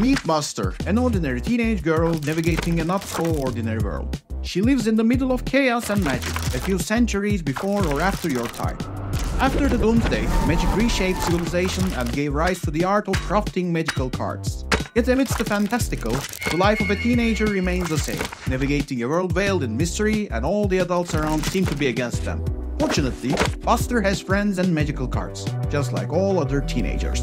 Meet Buster, an ordinary teenage girl navigating a not so ordinary world. She lives in the middle of chaos and magic, a few centuries before or after your time. After the Doomsday, magic reshaped civilization and gave rise to the art of crafting magical cards. Yet amidst the fantastical, the life of a teenager remains the same, navigating a world veiled in mystery and all the adults around seem to be against them. Fortunately, Buster has friends and magical cards, just like all other teenagers.